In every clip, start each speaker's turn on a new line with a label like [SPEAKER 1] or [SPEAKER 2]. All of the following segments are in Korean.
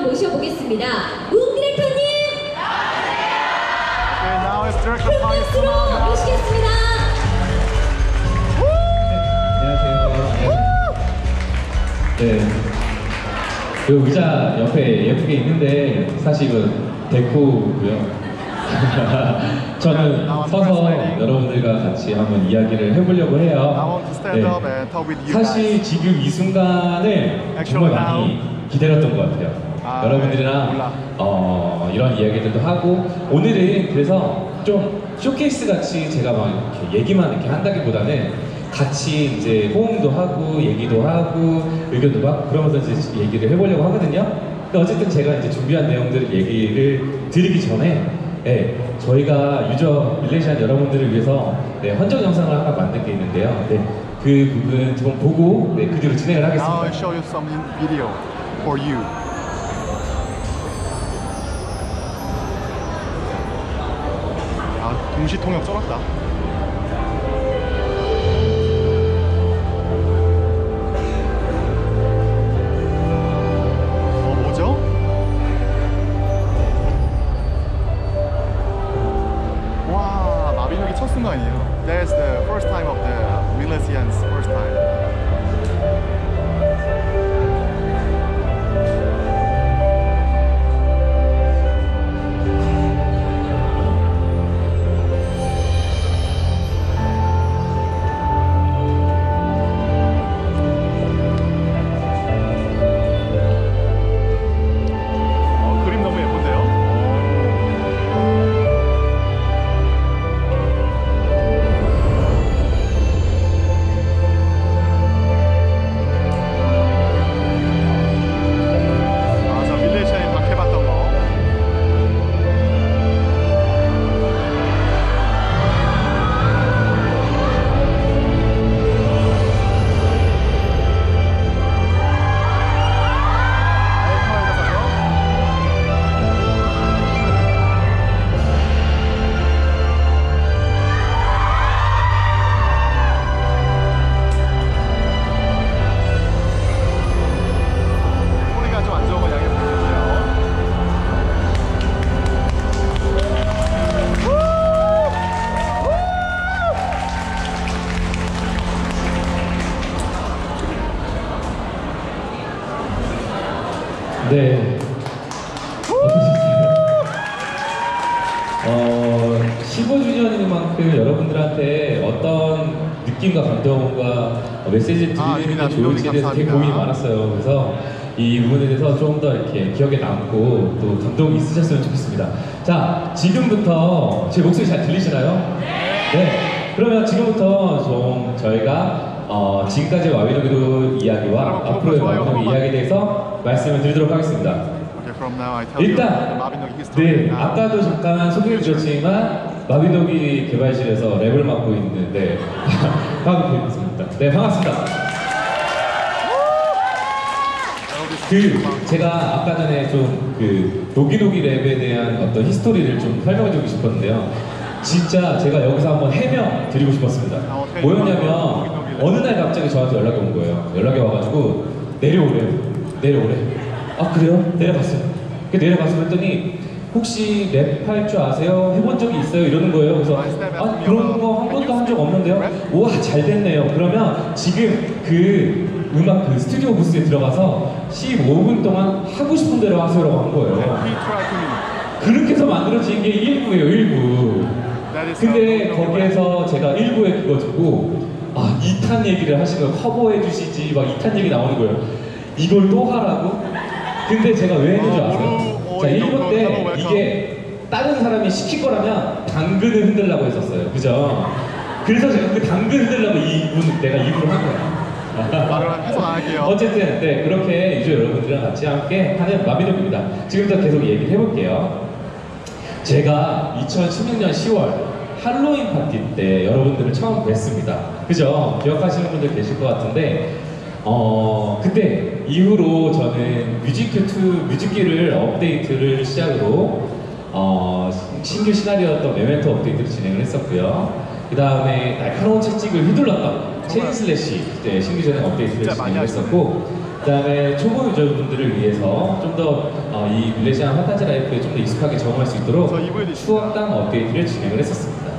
[SPEAKER 1] 한번 모셔보겠습니다. 문 디렉터님 큰 박수로 모시겠습니다.
[SPEAKER 2] 네. 그 의자 옆에 예쁘게 있는데 사실 그 데코고요. 저는 서서 여러분들과 같이 한번 이야기를 해보려고 해요. 네. 사실. 지금 이 순간을 정말 많이 기다렸던 것 같아요.
[SPEAKER 3] 아,
[SPEAKER 2] 여러분들이랑
[SPEAKER 3] 네. 몰라.
[SPEAKER 2] 어, 이런 이야기들도 하고 오늘은 그래서 좀 쇼케이스 같이 제가 막 이렇게 얘기만 이렇게 한다기보다는 같이 이제 호응도 하고 얘기도 하고 의견도 하고 그러면서 이제 얘기를 해보려고 하거든요. 근데 어쨌든 제가 이제 준비한 내용들을 얘기를 드리기 전에 네, 저희가 유저 밀레시안 여러분들을 위해서 네, 헌정 영상을 하나 만든 게 있는데요. 네, 그 부분 좀 보고 네, 그 뒤로 진행을
[SPEAKER 3] Now I
[SPEAKER 2] 하겠습니다.
[SPEAKER 3] show you some video for you. 동시 통역 쩔었다.
[SPEAKER 2] 네. 어, 15주년인 만큼 여러분들한테 어떤 느낌과 감동과 메시지를
[SPEAKER 3] 아,
[SPEAKER 2] 드리는
[SPEAKER 3] 아닙니다.
[SPEAKER 2] 게 좋을지에 대해서 되게. 고민이 많았어요. 그래서 이 부분에 대해서 좀 더 이렇게 기억에 남고 또 감동이 있으셨으면 좋겠습니다. 자, 지금부터 제 목소리 잘 들리시나요? 네. 그러면 지금부터 좀 저희가 어, 지금까지 와비노기도 이야기와 앞으로의
[SPEAKER 3] 한번만.
[SPEAKER 2] 이야기에 대해서 말씀을 드리도록 하겠습니다. 일단. 네 아까도 잠깐 소개해드렸지만 마비노기 개발실에서 랩을 맡고 있는 네 박우표입니다. 네 반갑습니다. 그 제가 아까 전에 좀 그 노기노기 랩에 대한 어떤 히스토리를 좀 설명해드리고 싶었는데요. 진짜 제가 여기서 한번 해명 드리고 싶었습니다. 뭐였냐면 어느 날 갑자기 저한테 연락이 온 거예요. 연락이 와가지고 내려오래요. 내려오래. 아 그래요? 내려갔어요. 그 내려가서 그랬더니 혹시 랩 할 줄 아세요? 해본 적이 있어요? 이러는 거예요. 그래서 아 그런 거 한 번도 한 적 없는데요. 우와 잘 됐네요. 그러면 지금 그 음악 그 스튜디오 부스에 들어가서 15분 동안 하고 싶은 대로 하세요라고 한 거예요. 그렇게 해서 만들어진 게 일부예요, 일부.
[SPEAKER 3] That is
[SPEAKER 2] 근데
[SPEAKER 3] how Nogi
[SPEAKER 2] 거기에서 제가 일부에 그거 듣고 아 2탄 얘기를 하시는 거예요. 커버해 주시지 막 2탄 얘기 나오는 거예요. 이걸 또 하라고? 근데 제가 왜 했는 줄 아세요?
[SPEAKER 3] 어,
[SPEAKER 2] 자
[SPEAKER 3] 이거
[SPEAKER 2] 1부
[SPEAKER 3] 또
[SPEAKER 2] 때. 이게 다른 사람이 시킬 거라면 당근을 흔들라고 했었어요. 그죠? 그래서 제가 그 당근 흔들라고 이분 내가 입으로 한 거예요.
[SPEAKER 3] 말을 해서 안 할게요.
[SPEAKER 2] 어쨌든 네 그렇게 이제 여러분들이랑 같이 함께 하는 마비노입니다. 지금부터 계속 얘기를 해볼게요. 제가 2016년 10월 할로윈 파티 때 여러분들을 처음 뵀습니다. 그죠? 기억하시는 분들 계실 것 같은데 어 그때 이후로 저는 뮤직큐2 뮤직기를 업데이트를 시작으로 어 신규 시나리오였던 메멘토 업데이트를 진행을 했었고요. 그 다음에 날카로운 채찍을 휘둘렀던 체인 슬래시 때 신규 재능 업데이트를 진행을 했었고 그 다음에 초보 유저분들을 위해서 좀 더 이 밀레시안 판타지 라이프에 좀 더 익숙하게 적응할 수 있도록. 추억당 업데이트를 진행을 했었습니다.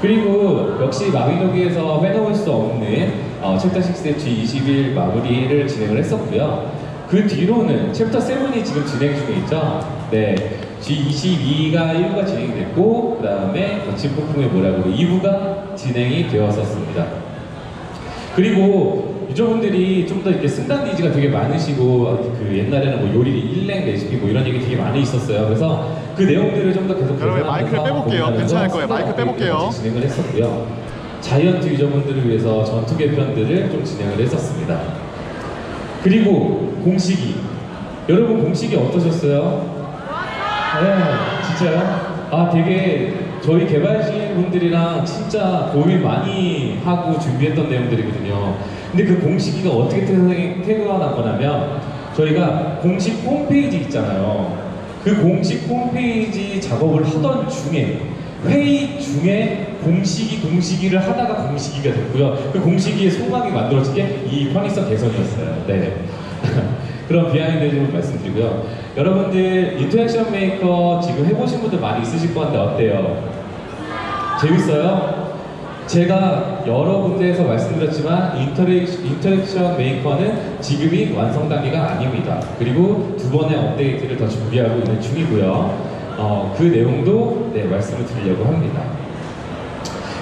[SPEAKER 2] 그리고 역시 마비노기에서 빼놓을 수 없는 어, 챕터 6의 G21 마무리를 진행을 했었고요. 그 뒤로는 챕터 7이 지금 진행 중에 있죠. 네. G22가 1부가 진행이 됐고, 그 다음에 거친 폭풍의 모략으로 2부가 진행이 되었었습니다. 그리고 유저분들이 좀 더 이렇게 승단 needs가 되게 많으시고 그 옛날에는 뭐 요리 일랭 레시피 뭐 이런 얘기 되게 많이 있었어요. 그래서 그 내용들을 좀 더 계속 개선하면서
[SPEAKER 3] 마이크를 빼볼게요. 괜찮을 거예요. 마이크 빼볼게요.
[SPEAKER 2] 진행을 했었고요. 자이언트 유저분들을 위해서 전투 개편들을 좀 진행을 했었습니다. 그리고 공식이 여러분 공식이 어떠셨어요? 네, 진짜요? 아, 되게 저희 개발진 분들이랑 진짜 고민 많이 하고 준비했던 내용들이거든요. 근데 그 공식이가 어떻게 태그- 태그가 났거냐면 저희가 공식 홈페이지 있잖아요. 그 공식 홈페이지 작업을 하던 중에 회의 중에 공식이 공식이를 하다가 공식이가 됐고요. 그 공식이의 소망이 만들어진 게 이 편의성 개선이었어요. 네. 그런 비하인드 좀 말씀드리고요. 여러분들 인터랙션 메이커 지금 해보신 분들 많이 있으실 것 같은데 어때요? 재밌어요? 제가 여러 군데에서 말씀드렸지만 인터랙, 인터랙션 메이커는 지금이 완성 단계가 아닙니다. 그리고 두 번의 업데이트를 더 준비하고 있는 중이고요. 어, 그 내용도 네, 말씀을 드리려고 합니다.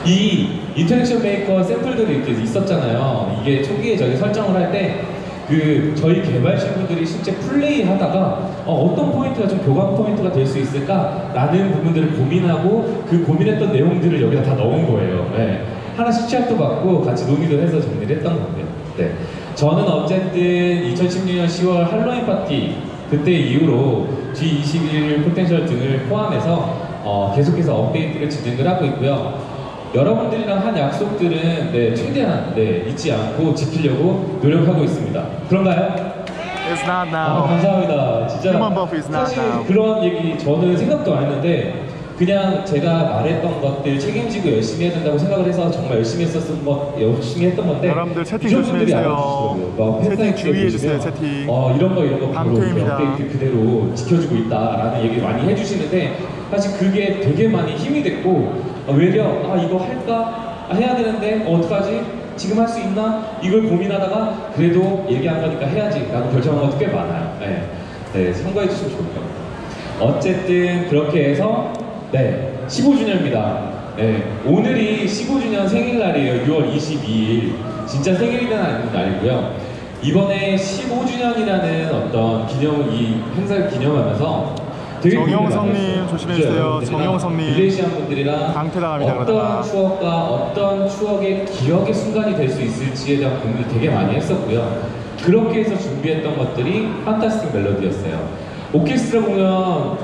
[SPEAKER 2] 이 interaction maker 샘플들이 이렇게 있었잖아요. 이게 초기에 저희 설정을 할 때 그 저희 개발진 분들이 실제 플레이 하다가 어, 떤 포인트가 좀 교감 포인트가 될 수 있을까라는 부분들을 고민하고 그 고민했던 내용들을 여기다 다 넣은 거예요. 네. 하나씩 취합도 받고 같이 논의도 해서 정리를 했던 건데요. 네. 저는 어쨌든 2016년 10월 할로윈 파티 그때 이후로 G21 potential 등을 포함해서 어, 계속해서 업데이트를 진행을 하고 있고요. 여러분들이랑 한 약속들은 네, 최대한 네, 잊지 않고 지키려고 노력하고 있습니다. 그런가요?
[SPEAKER 3] It's not
[SPEAKER 2] 아,
[SPEAKER 3] now.
[SPEAKER 2] 감사합니다. 진짜 사실. 그런 얘기 저는 생각도 안 했는데 그냥 제가 말했던 것들 책임지고 열심히 해야 된다고 생각을 해서 정말 열심히 했었던 것 열심히 했던 건데
[SPEAKER 3] 여러분들 채팅 조심해주세요. 채팅 주의해주세요, 채팅.
[SPEAKER 2] 어 이런 거 이런 거. 업데이트 그대로 지켜주고 있다라는 얘기 많이 해주시는데 사실 그게 되게 많이 힘이 됐고 어, 외려 아 이거 할까 아, 해야 되는데 어, 어떡하지 지금 할 수 있나 이걸 고민하다가 그래도 얘기한 거니까 해야지 라고 결정한 것도 꽤 많아요. 네, 네 참고해 주시면 좋을 것 같아요. 어쨌든 그렇게 해서 네 15주년입니다. 네 오늘이 15주년 생일날이에요. 6월 22일 진짜 생일이 되는 날이고요. 이번에 15주년이라는 어떤 기념 이 행사를 기념하면서 되게 했어요.
[SPEAKER 3] 조심해주세요.
[SPEAKER 2] 그죠? 여러분들이랑
[SPEAKER 3] 정영석님.
[SPEAKER 2] 밀레시안 분들이랑
[SPEAKER 3] 강퇴당합니다,
[SPEAKER 2] 어떤
[SPEAKER 3] 그러다가.
[SPEAKER 2] 추억과 어떤 추억의 기억의 순간이 될 수 있을지에 대한 고민을 되게 많이 했었고요. 그렇게 해서 준비했던 것들이 판타스틱 멜로디였어요. 오케스트라 공연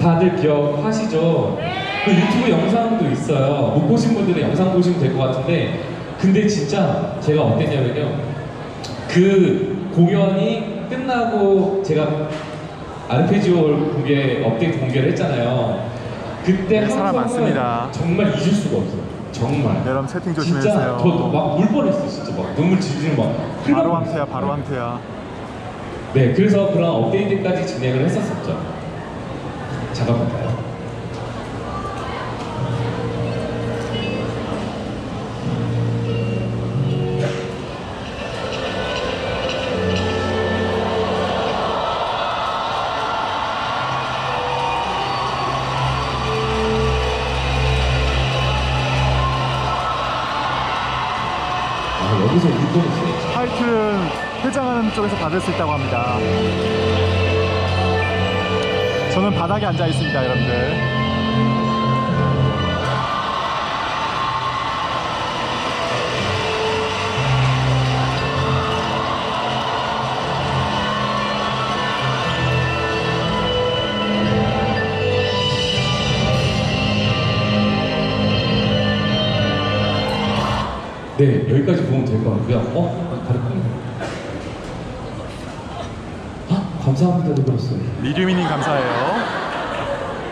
[SPEAKER 2] 다들 기억하시죠? 그 유튜브 영상도 있어요. 못 보신 분들은 영상 보시면 될 것 같은데 근데 진짜 제가 어땠냐면요. 그 공연이 끝나고 제가 아르페지오 공개 업데이트 공개를 했잖아요. 그때
[SPEAKER 3] 네, 사람 많습니다.
[SPEAKER 2] 정말 잊을 수가 없어요. 정말.
[SPEAKER 3] 여러분 채팅
[SPEAKER 2] 진짜
[SPEAKER 3] 조심해주세요.
[SPEAKER 2] 저막울 뻔했어요. 진짜 막 눈물 질질 막.
[SPEAKER 3] 바로. 황태야, 바로 황태야.
[SPEAKER 2] 네, 그래서 그런 업데이트까지 진행을 했었었죠. 잠깐만요. 아, 여기서 울 뻔했어요.
[SPEAKER 3] 하이튼 회장하는 쪽에서 받을 수 있다고 합니다. 저는 바닥에 앉아 있습니다, 여러분들.
[SPEAKER 2] 네, 여기까지 보면 될 것 같고요. 어? 다르군요. 아, 감사합니다. 네, 그렇어요.
[SPEAKER 3] 미류미님 감사해요.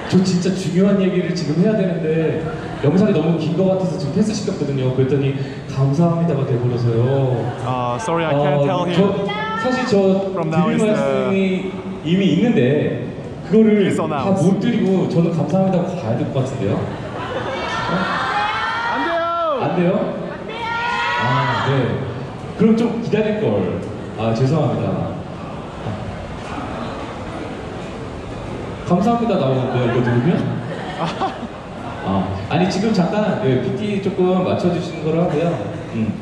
[SPEAKER 2] 저 진짜 중요한 얘기를 지금 해야 되는데 영상이 너무 긴 것 같아서 지금 패스 시켰거든요. 그랬더니 감사합니다가 돼버려서요.
[SPEAKER 3] 아, sorry, I can't tell
[SPEAKER 2] 어,
[SPEAKER 3] him.
[SPEAKER 2] 저 사실 저
[SPEAKER 3] From now
[SPEAKER 2] 드릴
[SPEAKER 3] is the-
[SPEAKER 2] 말씀이 이미 있는데 그거를
[SPEAKER 3] Please
[SPEAKER 2] 다
[SPEAKER 3] announce.
[SPEAKER 2] 못 드리고 저는 감사합니다 하고 가야 될 것 같은데요.
[SPEAKER 3] 안 돼요.
[SPEAKER 2] 안 돼요? 아, 네. 그럼 좀 기다릴 걸. 아, 죄송합니다. 감사합니다 나오는데 이거 누르면? 아, 아니 지금 잠깐 예, PT 조금 맞춰주시는 거로 하고요. 음.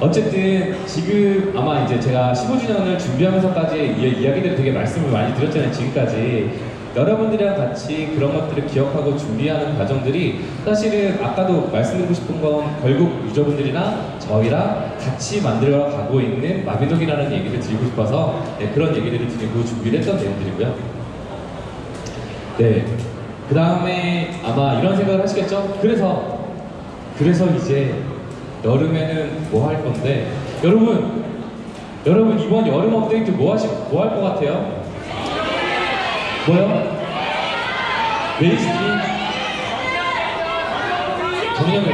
[SPEAKER 2] 어쨌든 지금 아마 이제 제가 15주년을 준비하면서까지 이, 이야기들 되게 말씀을 많이 드렸잖아요 지금까지 여러분들이랑 같이 그런 것들을 기억하고 준비하는 과정들이 사실은 아까도 말씀드리고 싶은 건 결국 유저분들이나 저희랑 같이 만들어 가고 있는 마비독이라는 얘기를 드리고 싶어서 네, 그런 얘기들을 드리고 준비를 했던 내용들이고요. 네. 그 다음에 아마 이런 생각을 하시겠죠? 그래서, 그래서 이제 여름에는 뭐 할 건데, 여러분, 여러분 이번 여름 업데이트 뭐 하실, 뭐할 것 같아요? 뭐요? mainstream? 정령을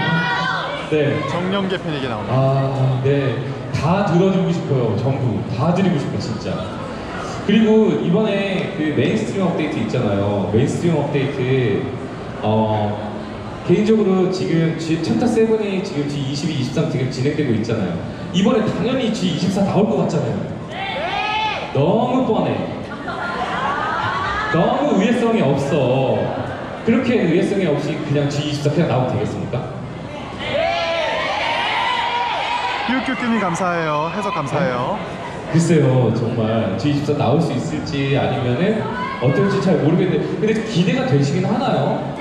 [SPEAKER 2] 네.
[SPEAKER 3] 정령 개편 얘기 나오네.
[SPEAKER 2] 아, 네. 다 들어주고 싶어요. 전부. 다 드리고 싶어, 진짜. 그리고 이번에 그 mainstream 업데이트 있잖아요. mainstream 업데이트, 어, 개인적으로 지금 G, 챕터 7이 지금 G22, 23 지금 진행되고 있잖아요. 이번에 당연히 G24 나올 것 같잖아요. 너무 뻔해. 너무 의외성이 없어. 그렇게 의외성이 없이 그냥 G24 그냥 나오면 되겠습니까?
[SPEAKER 3] 큐큐큐님 감사해요. 해석 감사해요.
[SPEAKER 2] 글쎄요, 정말 G24 나올 수 있을지 아니면은 어떨지 잘 모르겠는데, 근데 기대가 되시긴 하나요?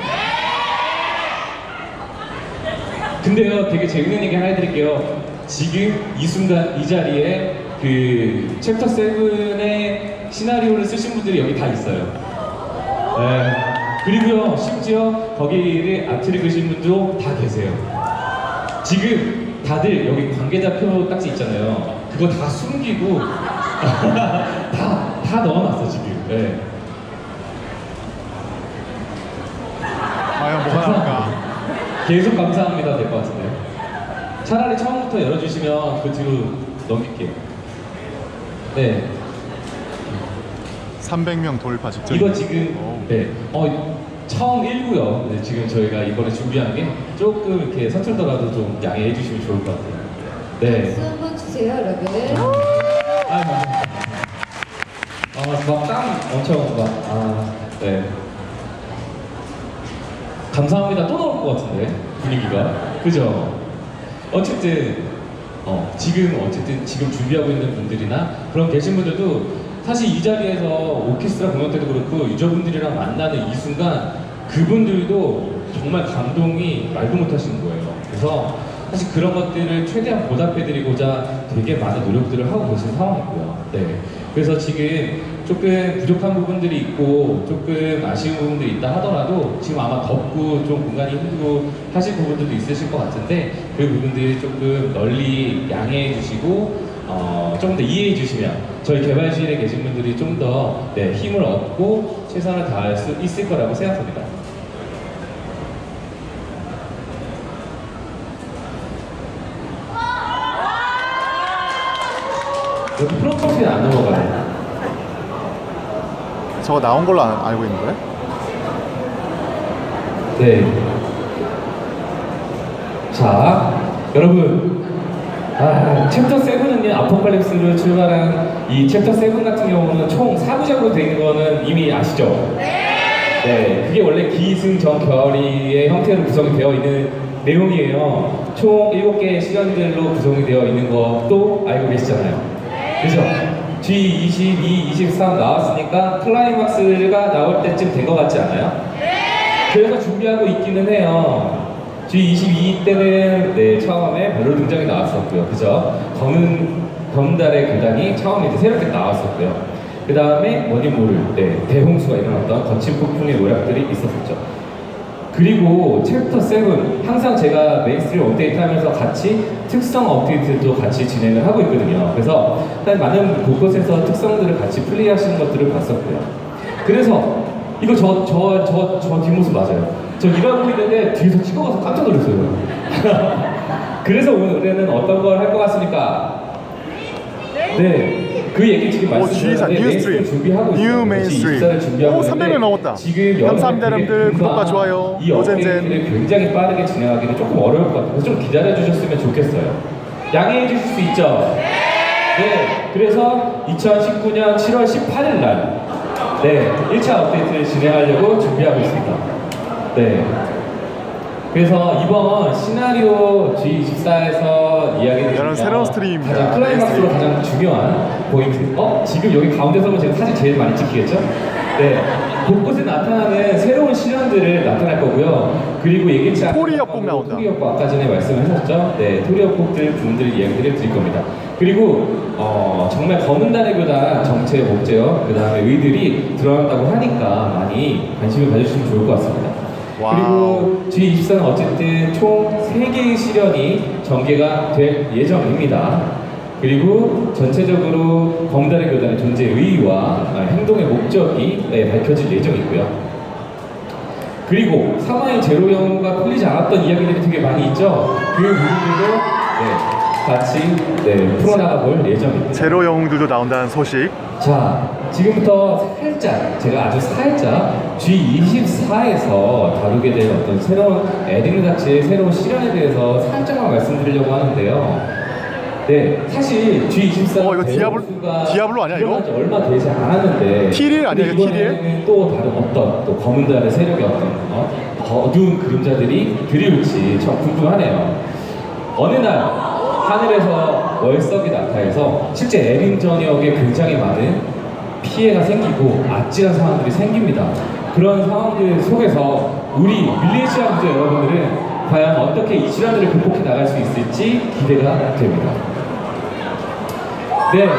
[SPEAKER 2] 근데요, 되게 재밌는 얘기 하나 해드릴게요. 지금 이 순간 이 자리에 그 챕터 7의 시나리오를 쓰신 분들이 여기 다 있어요. 네. 그리고요, 심지어 거기를 아트를 그신 분도 다 계세요. 지금 다들 여기 관계자 표 딱지 있잖아요. 그거 다 숨기고 다, 다 넣어놨어 지금. 네.
[SPEAKER 3] 과연 뭐가 나올까?
[SPEAKER 2] 계속 감사합니다 될 것 같은데요. 차라리 처음부터 열어주시면 그 뒤로 넘길게요. 네.
[SPEAKER 3] 300명 돌파 직전.
[SPEAKER 2] 이거 지금
[SPEAKER 3] 오.
[SPEAKER 2] 네. 어 처음 1구요. 네, 지금 저희가 이번에 준비한 게 조금 이렇게 서툴더라도 좀 양해해 주시면 좋을 것 같아요. 네.
[SPEAKER 1] 주세요, 여러분.
[SPEAKER 2] 아, 맞습니다. 아, 막땀 엄청 막, 아, 네. 감사합니다. 또 나올 것 같은데, 분위기가. 그죠? 어쨌든, 어, 지금, 어쨌든, 지금 준비하고 있는 분들이나 그런 계신 분들도 사실 이 자리에서 오케스트라 공연 때도 그렇고 유저분들이랑 만나는 이 순간 그분들도 정말 감동이 말도 못 하시는 거예요. 그래서 사실 그런 것들을 최대한 보답해드리고자 되게 많은 노력들을 하고 계신 상황이고요. 네. 그래서 지금 조금 부족한 부분들이 있고 조금 아쉬운 부분들이 있다 하더라도 지금 아마 덥고 좀 공간이 힘들고 하실 부분들도 있으실 것 같은데 그 부분들이 조금 널리 양해해 주시고 어, 조금 더 이해해 주시면 저희 개발실에 계신 분들이 좀더 네, 힘을 얻고 최선을 다할 수 있을 거라고 생각합니다. 프로커피는 안 넘어가요.
[SPEAKER 3] 저거 나온 걸로 아- 알고 있는 거예요?
[SPEAKER 2] 네. 자, 여러분. 아, 챕터 7은요, 아포칼립스로 출발한 이 챕터 7 같은 경우는 총 4부작으로 되어 있는 거는 이미 아시죠? 네. 그게 원래 기승전결의 형태로 구성이 되어 있는 내용이에요. 총 7개의 시간들로 구성이 되어 있는 것도 알고 계시잖아요. 그죠? G22, 23 나왔으니까 클라이막스가 나올 때쯤 된 것 같지 않아요? 그래서 준비하고 있기는 해요. G22 때는 네, 처음에 별로 등장이 나왔었고요. 그죠? 검은, 검은 달의 교단이 처음에 이제 새롭게 나왔었고요. 그 다음에 뭐니 모를 네, 대홍수가 일어났던 거친 폭풍의 노력들이 있었었죠. 그리고 챕터 7 항상 제가 mainstream 업데이트 하면서 같이 특성 업데이트도 같이 진행을 하고 있거든요. 그래서 일단 많은 곳곳에서 특성들을 같이 플레이하시는 것들을 봤었고요. 그래서 이거 저 저 저 저 뒷모습 맞아요. 저 일하고 있는데 뒤에서 찍어가서 깜짝 놀랐어요. 그래서 오늘은 어떤 걸 할 것 같습니까? 네. 그 얘기 지금
[SPEAKER 3] 오, G사
[SPEAKER 2] 말씀드렸는데
[SPEAKER 3] stream.
[SPEAKER 2] 준비하고. New mainstream.
[SPEAKER 3] 오,
[SPEAKER 2] 있는데
[SPEAKER 3] 300명 넘었다.
[SPEAKER 2] 지금
[SPEAKER 3] 감사합니다,
[SPEAKER 2] 여러분들. 금방
[SPEAKER 3] 구독과 좋아요.
[SPEAKER 2] 업데이트를 굉장히 빠르게 진행하기는 조금 어려울 것 같아서 좀 기다려 주셨으면 좋겠어요. 양해해 주실 수 있죠? 네, 그래서 2019년 7월 18일 날, 네, 1차 업데이트를 진행하려고 준비하고 있습니다. 네. 그래서 이번 시나리오 G24에서 이야기를
[SPEAKER 3] 여러분, 새로운 stream입니다.
[SPEAKER 2] 가장 클라이막스로
[SPEAKER 3] mainstream.
[SPEAKER 2] 가장 중요한 포인트. 어? 지금 여기 가운데 서면 제가 사진 제일 많이 찍히겠죠? 네. 곳곳에 나타나는 새로운 시련들을 나타날 거고요. 그리고 예기치 않은
[SPEAKER 3] 토리 협곡 나온다.
[SPEAKER 2] 토리 협곡 아까 전에 말씀하셨죠? 네, 토리 협곡들 부분들 이야기를 드릴 겁니다. 그리고 어, 정말 검은 달의 교단 정체 목재요. 그 다음에 의들이 들어간다고 하니까 많이 관심을 가져주시면 좋을 것 같습니다. 그리고 G24는 어쨌든 총 3개의 실현이 전개가 될 예정입니다. 그리고 전체적으로 검달의 교단의 존재 의의와 아, 행동의 목적이 네, 밝혀질 예정이고요. 그리고 사마의 제로형과 풀리지 않았던 이야기들이 되게 많이 있죠. 그 부분들도 네, 같이 네, 풀어나가 볼 예정입니다.
[SPEAKER 3] 제로 영웅들도 나온다는 소식.
[SPEAKER 2] 자, 지금부터 살짝, 제가 아주 살짝 G24에서 다루게 될 어떤 새로운 에딩다치의 새로운 실현에 대해서 살짝만 말씀드리려고 하는데요. 네, 사실 G24
[SPEAKER 3] 어, 이거 디아블- 디아블로 아니야, 이거?
[SPEAKER 2] 얼마 되지 않았는데
[SPEAKER 3] TDL 아니야, 이거
[SPEAKER 2] 이번에는 또 다른 어떤 또 검은 달의 세력의 어떤 어? 어두운 그림자들이 드리울지 참 궁금하네요. 어느 날 하늘에서 월석이 나타나서 실제 에린 전역에 굉장히 많은 피해가 생기고 아찔한 상황들이 생깁니다. 그런 상황들 속에서 우리 밀레시아 유저 여러분들은 과연 어떻게 이 질환들을 극복해 나갈 수 있을지 기대가 됩니다. 네.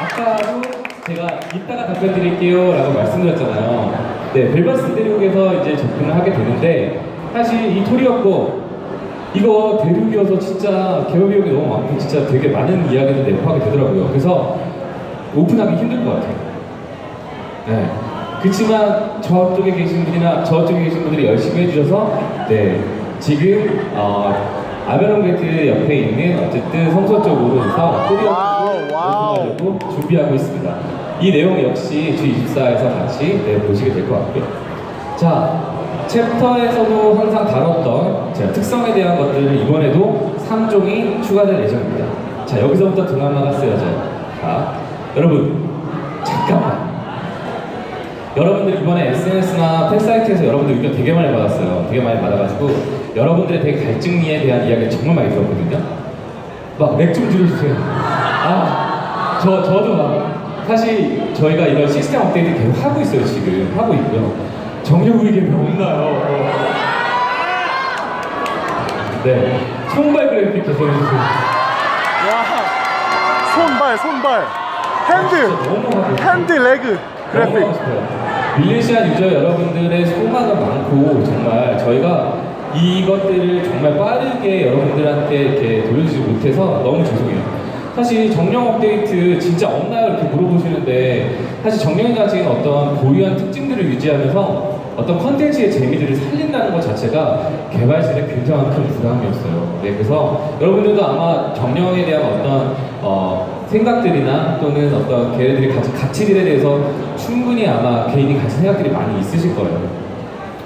[SPEAKER 2] 아까도 제가 이따가 답변 드릴게요 라고 말씀드렸잖아요. 네, 벨바스 대륙에서 이제 접근을 하게 되는데 사실 이 토리였고 이거 대륙이어서 진짜 개업 비용이 너무 많고 진짜 되게 많은 이야기를 내포하게 되더라고요. 그래서 오픈하기 힘들 것 같아요. 네. 그렇지만 저쪽에 계신 분이나 저쪽에 계신 분들이 열심히 해주셔서 네 지금 어, 아베론 게이트 옆에 있는 어쨌든 성서 쪽으로 해서 코리아
[SPEAKER 3] 와우,
[SPEAKER 2] 쪽으로
[SPEAKER 3] 와우.
[SPEAKER 2] 오픈하려고 준비하고 있습니다. 이 내용 역시 G24에서 같이 네, 보시게 될 것 같고요. 자, 챕터에서도 항상 다뤘던 제가 특성에 대한 것들을 이번에도 3종이 추가될 예정입니다. 자, 여기서부터 드라마가 쓰여져요. 자, 여러분, 잠깐만. 여러분들 이번에 SNS나 팬사이트에서 여러분들 의견 되게 많이 받았어요. 되게 많이 받아가지고 여러분들의 되게 갈증리에 대한 이야기를 정말 많이 들었거든요. 막 맥좀 줄여주세요. 아, 저 저도 막 사실 저희가 이런 시스템 업데이트 계속 하고 있어요 지금 하고 있고요. 정력 의견이 없나요? 네, 총발 그래픽 개선해주세요.
[SPEAKER 3] 와. 손발, 손발. 핸드.
[SPEAKER 2] 싶어요.
[SPEAKER 3] 핸드 레그 그래픽.
[SPEAKER 2] 밀레시안 유저 여러분들의 소망은 많고 정말 저희가 이것들을 정말 빠르게 여러분들한테 이렇게 돌려주지 못해서 너무 죄송해요. 사실 정령 업데이트 진짜 없나요? 이렇게 물어보시는데 사실 정령이 가진 어떤 고유한 특징들을 유지하면서 어떤 컨텐츠의 재미들을 살린다는 것 자체가 개발진에 굉장한 큰 부담이었어요. 네, 그래서 여러분들도 아마 정령에 대한 어떤 어, 생각들이나 또는 어떤 걔네들이 가진 가치들에 대해서 충분히 아마 개인이 가진 생각들이 많이 있으실 거예요.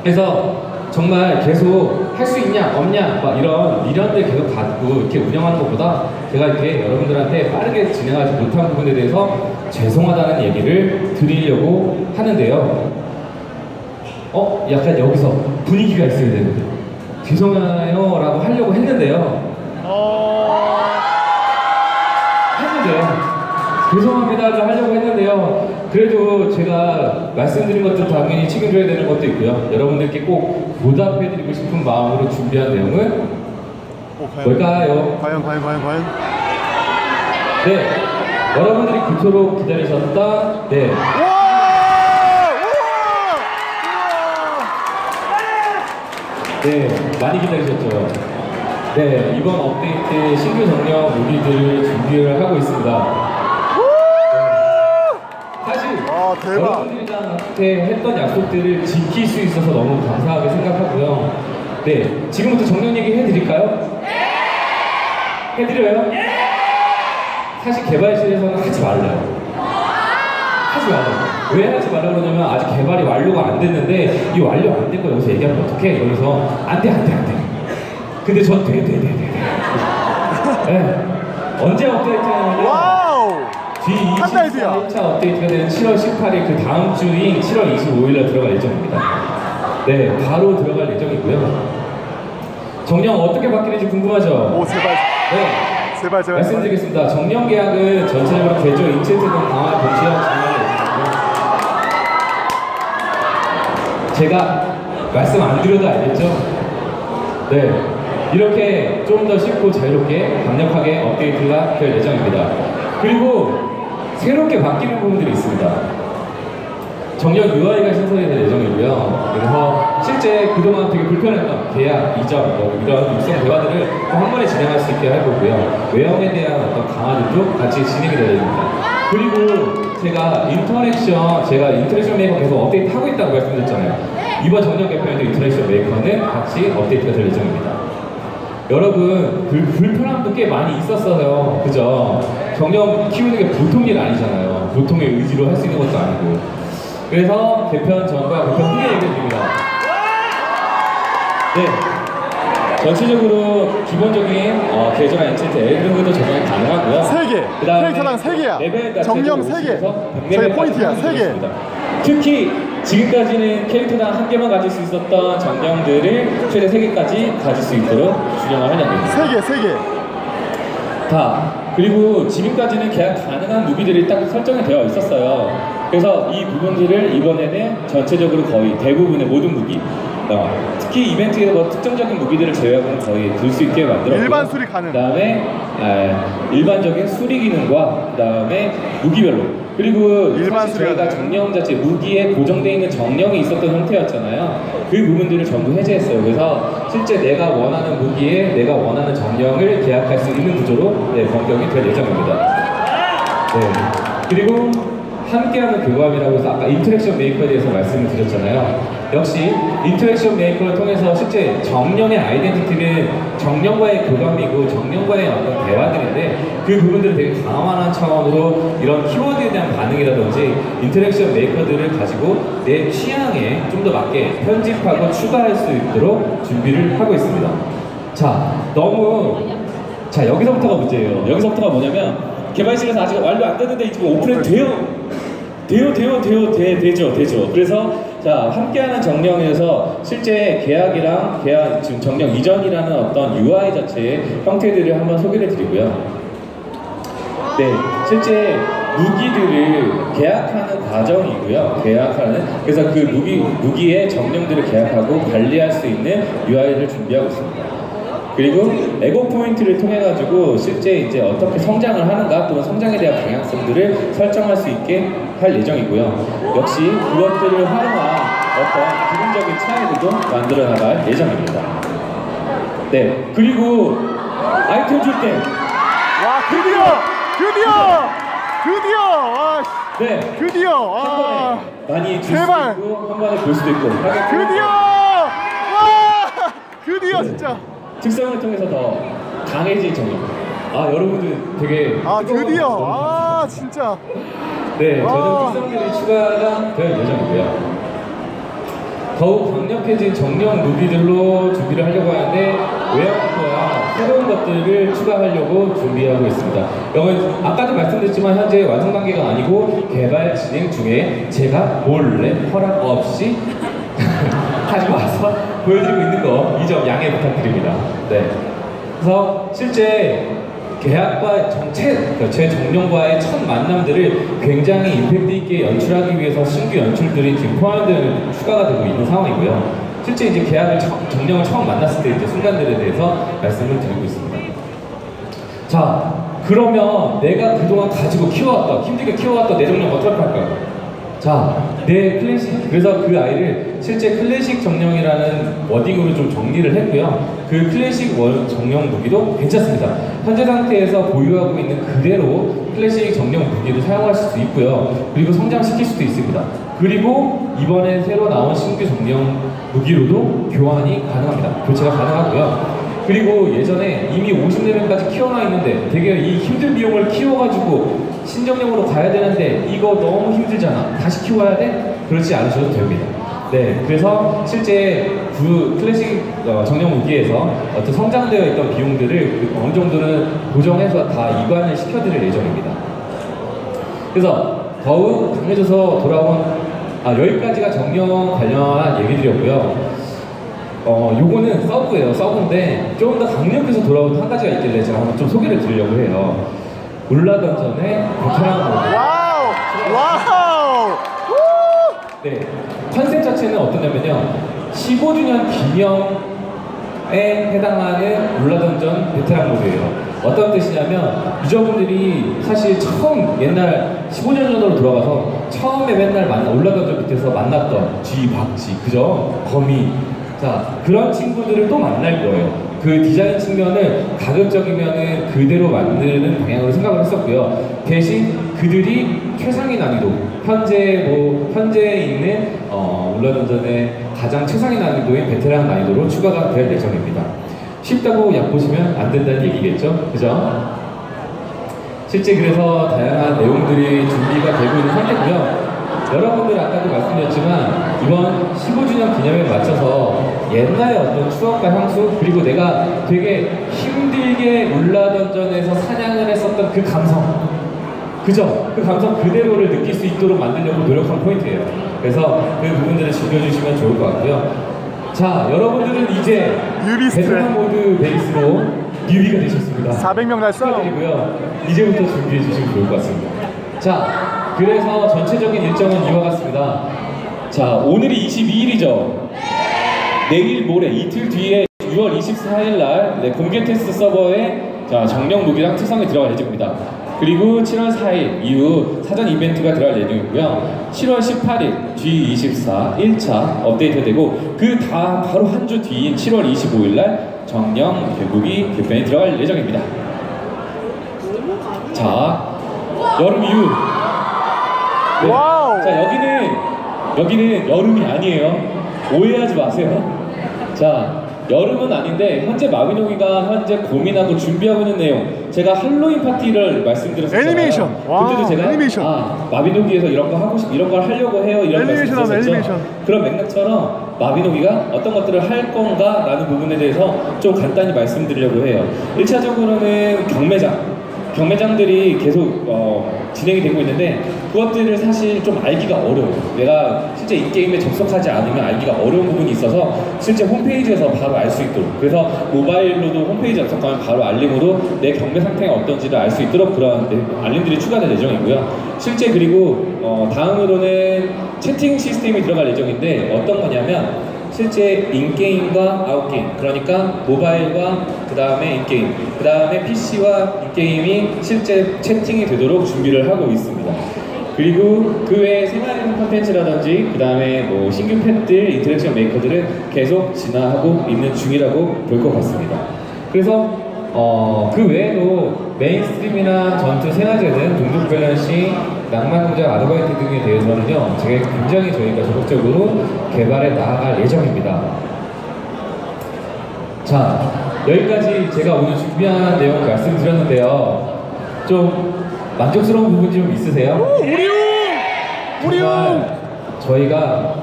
[SPEAKER 2] 그래서 정말 계속 할 수 있냐 없냐 막 이런 미련들 계속 갖고 이렇게 운영하는 것보다 제가 이렇게 여러분들한테 빠르게 진행하지 못한 부분에 대해서 죄송하다는 얘기를 드리려고 하는데요. 어? 약간 여기서 분위기가 있어야 되는데 죄송해요 라고 하려고 했는데요.
[SPEAKER 3] 어.
[SPEAKER 2] 했는데요. 죄송합니다를 하려고 했는데요. 그래도 제가 말씀드린 것도 당연히 책임져야 되는 것도 있고요. 여러분들께 꼭 보답해드리고 싶은 마음으로 준비한 내용은
[SPEAKER 3] 오, 과연.
[SPEAKER 2] 뭘까요?
[SPEAKER 3] 과연, 과연, 과연, 과연.
[SPEAKER 2] 네. 여러분들이 그토록 기다리셨다. 네.
[SPEAKER 3] 와! 우와!
[SPEAKER 2] 네. 많이 기다리셨죠. 네. 이번 업데이트 신규 정령 무기들을 준비를 하고 있습니다. 사실
[SPEAKER 3] 아, 대박.
[SPEAKER 2] 여러분들한테 했던 약속들을 지킬 수 있어서 너무 감사하게 생각하고요. 네, 지금부터 정령 얘기 해드릴까요? 네. 해드려요? 네. 사실 개발실에서는 하지 말래요. 하지 말라고. 왜 하지 말라고 그러냐면 아직 개발이 완료가 안 됐는데 이 완료 안 된 거 여기서 얘기하면 어떡해? 이러면서 안 돼, 안 돼, 안 돼. 근데 전 돼, 돼, 돼, 돼, 돼. 네. 언제!
[SPEAKER 3] 한달
[SPEAKER 2] G24
[SPEAKER 3] 뒤야.
[SPEAKER 2] 1차 업데이트가 되는 7월 18일 그 다음 주인 7월 25일에 들어갈 예정입니다. 네, 바로 들어갈 예정이고요. 정령 어떻게 바뀌는지 궁금하죠?
[SPEAKER 3] 오 제발
[SPEAKER 2] 네.
[SPEAKER 3] 제발 제발
[SPEAKER 2] 말씀드리겠습니다. 정령 계약은 전체적으로 개조 인체 등강화 동시에 진행을 예정이고요. 제가 말씀 안 드려도 알겠죠? 네. 이렇게 좀 더 쉽고 자유롭게 강력하게 업데이트가 될 예정입니다. 그리고 새롭게 바뀌는 부분들이 있습니다. 정령 UI가 신설이 될 예정이고요. 그래서 실제 그동안 되게 불편했던 계약, 이전, 뭐 이런 육성 대화들을 한 번에 진행할 수 있게 할 거고요. 외형에 대한 어떤 강화들도 같이 진행이 될 예정입니다. 그리고 제가 interaction, 제가 interaction maker 계속 업데이트 하고 있다고 말씀드렸잖아요. 이번 정령 개편에도 interaction maker는 같이 업데이트가 될 예정입니다. 여러분 불, 불편함도 꽤 많이 있었어요. 그죠? 정령 키우는 게 보통 일 아니잖아요. 보통의 의지로 할 수 있는 것도 아니고. 그래서 개편 전과 개편 후에 얘기해 드립니다. 네 전체적으로 기본적인 어, 계절화 엔체트 엘드도 적용이 가능하고요
[SPEAKER 3] 세 개.
[SPEAKER 2] 그다음에
[SPEAKER 3] 캐릭터당 세 개야.
[SPEAKER 2] 레벨 자체도
[SPEAKER 3] 정령 세 개.
[SPEAKER 2] 50에서 100
[SPEAKER 3] 저게
[SPEAKER 2] 레벨까지
[SPEAKER 3] 포인트야, 세 개.
[SPEAKER 2] 있습니다. 특히 지금까지는 캐릭터당 한 개만 가질 수 있었던 정령들을 최대 세 개까지 가질 수 있도록 준영을 하냐고요.
[SPEAKER 3] 세 개, 세 개.
[SPEAKER 2] 다 그리고 지금까지는 계약 가능한 무기들이 딱 설정이 되어 있었어요. 그래서 이 부분들을 이번에는 전체적으로 거의 대부분의 모든 무기, 어, 특히 이벤트에서 뭐 특정적인 무기들을 제외하고는 거의 들 수 있게 만들었고
[SPEAKER 3] 일반 수리 가능.
[SPEAKER 2] 그다음에 에, 일반적인 수리 기능과 그다음에 무기별로 그리고
[SPEAKER 3] 일반
[SPEAKER 2] 사실
[SPEAKER 3] 수리가
[SPEAKER 2] 저희가
[SPEAKER 3] 되는.
[SPEAKER 2] 정령 자체 무기에 고정되어 있는 정령이 있었던 형태였잖아요. 그 부분들을 전부 해제했어요. 그래서 실제 내가 원하는 무기에 내가 원하는 정령을 계약할 수 있는 구조로 네, 변경이 될 예정입니다. 네. 그리고 함께하는 교감이라고 해서 아까 interaction maker에 대해서 말씀을 드렸잖아요. 역시 interaction maker를 통해서 실제 정령의 아이덴티티는 정령과의 교감이고 정령과의 어떤 대화들인데 그 부분들을 되게 강화하는 차원으로 이런 키워드에 대한 반응이라든지 interaction maker들을 가지고 내 취향에 좀 더 맞게 편집하고 추가할 수 있도록 준비를 하고 있습니다. 자, 너무 자 여기서부터가 문제예요. 여기서부터가 뭐냐면 개발실에서 아직 완료 안 됐는데 지금 오픈이 돼요. 돼요, 돼요, 돼요, 돼, 되죠, 되죠. 그래서 자 함께하는 정령에서 실제 계약이랑 계약 지금 정령 이전이라는 어떤 UI 자체의 형태들을 한번 소개를 드리고요. 네, 실제 무기들을 계약하는 과정이고요. 계약하는 그래서 그 무기 무기의 정령들을 계약하고 관리할 수 있는 UI를 준비하고 있습니다. 그리고 에고 포인트를 통해 가지고 실제 이제 어떻게 성장을 하는가 또는 성장에 대한 방향성들을 설정할 수 있게 할 예정이고요. 역시 그것들을 활용한 어떤 기본적인 차이들도 만들어 나갈 예정입니다. 네, 그리고 아이템 줄 때,
[SPEAKER 3] 와, 드디어! 드디어! 드디어! 와, 씨,
[SPEAKER 2] 네,
[SPEAKER 3] 드디어!
[SPEAKER 2] 한
[SPEAKER 3] 와,
[SPEAKER 2] 번에 많이 줄 수도
[SPEAKER 3] 제발.
[SPEAKER 2] 있고 한 번에 볼 수도 있고
[SPEAKER 3] 드디어! 와! 드디어 진짜.
[SPEAKER 2] 특성을 통해서 더 강해질 정도. 아 여러분들 되게
[SPEAKER 3] 아, 드디어! 아, 진짜.
[SPEAKER 2] 네,
[SPEAKER 3] 와.
[SPEAKER 2] 저는 특성들이 추가가 될 예정이고요. 더욱 강력해진 정령 무기들로 준비를 하려고 하는데 외형과 새로운 것들을 추가하려고 준비하고 있습니다. 여러분 아까도 말씀드렸지만 현재 완성 단계가 아니고 개발 진행 중에 제가 몰래 허락 없이 가지고 와서 보여드리고 있는 거 이 점 양해 부탁드립니다. 네. 그래서 실제 계약과 정체, 그러니까 제 정령과의 첫 만남들을 굉장히 임팩트 있게 연출하기 위해서 신규 연출들이 지금 포함되는 추가가 되고 있는 상황이고요. 실제 이제 계약을 처- 정령을 처음 만났을 때 이제 순간들에 대해서 말씀을 드리고 있습니다. 자, 그러면 내가 그동안 가지고 키워왔던, 힘들게 키워왔던 내 정령 어떻게 할까요? 자, 내 클래식, 그래서 그 아이를 실제 클래식 정령이라는 워딩으로 좀 정리를 했고요. 그 클래식 원 정령 무기도 괜찮습니다. 현재 상태에서 보유하고 있는 그대로 클래식 정령 무기를 사용하실 수 있고요. 그리고 성장시킬 수도 있습니다. 그리고 이번에 새로 나온 신규 정령 무기로도 교환이 가능합니다. 교체가 가능하고요. 그리고 예전에 이미 50레벨까지 키워놔 있는데 되게 이 힘든 비용을 키워가지고 신정령으로 가야 되는데 이거 너무 힘들잖아. 다시 키워야 돼? 그렇지 않으셔도 됩니다. 네, 그래서 실제 구 클래식 어, 정령 무기에서 어떤 성장되어 있던 비용들을 그 어느 정도는 고정해서 다 이관을 시켜드릴 예정입니다. 그래서 더욱 강해져서 돌아온 아 여기까지가 정령 관련한 얘기들이었고요. 어 요거는 sub예요 sub인데 좀더 강력해져서 돌아온 한 가지가 있길래 제가 한번 좀 소개를 드리려고 해요. 울라던전의 베테랑 모드.
[SPEAKER 3] 와우! 와우!
[SPEAKER 2] 네, 컨셉 자체는 어떠냐면요. 15주년 기념에 해당하는 울라던전 베테랑 모드예요. 어떤 뜻이냐면 유저분들이 사실 처음 옛날 15년 전으로 돌아가서 처음에 맨날 만나 울라던전 밑에서 만났던 쥐, 박쥐, 그죠? 거미 자 그런 친구들을 또 만날 거예요. 그 디자인 측면을 가급적이면은 그대로 만드는 방향으로 생각을 했었고요. 대신 그들이 최상위 난이도 현재 뭐 현재에 있는 어, 울라던전의 가장 최상위 난이도인 베테랑 난이도로 추가가 될 예정입니다. 쉽다고 약 보시면 안 된다는 얘기겠죠, 그죠? 실제 그래서 다양한 내용들이 준비가 되고 있는 상태고요. 여러분들 아까도 말씀드렸지만 이번 15주년 기념에 맞춰서 옛날의 어떤 추억과 향수 그리고 내가 되게 힘들게 울라던전에서 사냥을 했었던 그 감성 그죠? 그 감성 그대로를 느낄 수 있도록 만들려고 노력한 포인트예요. 그래서 그 부분들을 즐겨주시면 좋을 것 같고요. 자, 여러분들은 이제. 베트남 모드 베이스로 뉴비가 되셨습니다.
[SPEAKER 3] 400명 달성!
[SPEAKER 2] 축하드리고요. 이제부터 준비해 주시면 좋을 것 같습니다. 자, 그래서 전체적인 일정은 이와 같습니다. 자, 오늘이 22일이죠. 내일 모레 이틀 뒤에 6월 24일 날 네, 공개 테스트 서버에 자, 정령 무기랑 특성이 들어갈 예정입니다. 그리고 7월 4일 이후 사전 이벤트가 들어갈 예정이고요. 7월 18일 G24 1차 업데이트되고 그 다음 바로 한 주 뒤인 7월 25일 날 정령 개국이 개편이 들어갈 예정입니다. 자, 여름 이후. 네. 자, 여기는, 여기는 여름이 아니에요. 오해하지 마세요. 자, 여름은 아닌데, 현재 마비노기가 현재 고민하고 준비하고 있는 내용. 제가 할로윈 파티를 말씀드렸었잖아요.
[SPEAKER 3] 애니메이션. 와,
[SPEAKER 2] 그때도 제가,
[SPEAKER 3] 애니메이션.
[SPEAKER 2] 아, 마비노기에서 이런 거 하고 싶, 이런 걸 하려고 해요. 이런
[SPEAKER 3] 애니메이션 하면
[SPEAKER 2] 말씀드렸었죠.
[SPEAKER 3] 애니메이션.
[SPEAKER 2] 그런 맥락처럼 마비노기가 어떤 것들을 할 건가 라는 부분에 대해서 좀 간단히 말씀드리려고 해요. 1차적으로는 경매장. 경매장들이 계속 어, 진행이 되고 있는데 그것들을 사실 좀 알기가 어려워요. 내가 실제 이 게임에 접속하지 않으면 알기가 어려운 부분이 있어서 실제 홈페이지에서 바로 알 수 있도록 그래서 모바일로도 홈페이지 접속하면 바로 알림으로 내 경매 상태가 어떤지를 알 수 있도록 그런 네, 알림들이 추가될 예정이고요. 실제 그리고 어, 다음으로는 채팅 시스템이 들어갈 예정인데 어떤 거냐면 실제 in-game과 out-game 그러니까 모바일과 그 다음에 in-game 그 다음에 PC와 in-game이 실제 채팅이 되도록 준비를 하고 있습니다. 그리고 그 외에 생활용 콘텐츠라든지 그 다음에 뭐 신규 pet들 interaction maker들은 계속 진화하고 있는 중이라고 볼 것 같습니다. 그래서 어, 그 외에도 mainstream이나 전투 생활 재능 동적 balancing, 낭만농장 아르바이트 등에 대해서는요, 제가 굉장히 저희가 적극적으로 개발해 나아갈 예정입니다. 자, 여기까지 제가 오늘 준비한 내용 말씀드렸는데요. 좀 만족스러운 부분이 좀 있으세요?
[SPEAKER 3] 우리 용! 우리 용!
[SPEAKER 2] 정말 저희가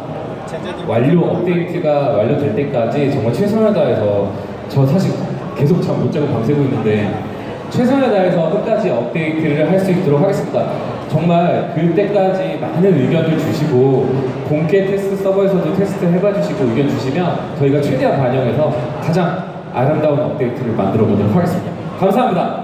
[SPEAKER 2] 완료 업데이트가 완료될 때까지 정말 최선을 다해서 저 사실 계속 잠 못 자고 밤새고 있는데 최선을 다해서 끝까지 업데이트를 할 수 있도록 하겠습니다. 정말 그때까지 많은 의견을 주시고 공개 테스트 서버에서도 테스트 해봐 주시고 의견 주시면 저희가 최대한 반영해서 가장 아름다운 업데이트를 만들어 보도록 하겠습니다. 감사합니다.